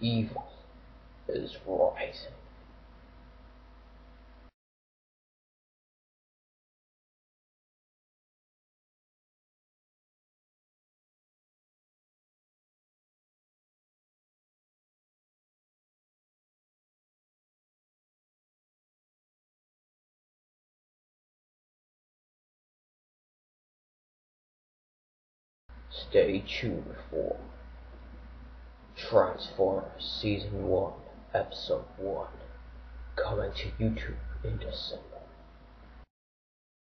Evil is rising. Stay tuned for Transformers Season 1, Episode 1, coming to YouTube in December.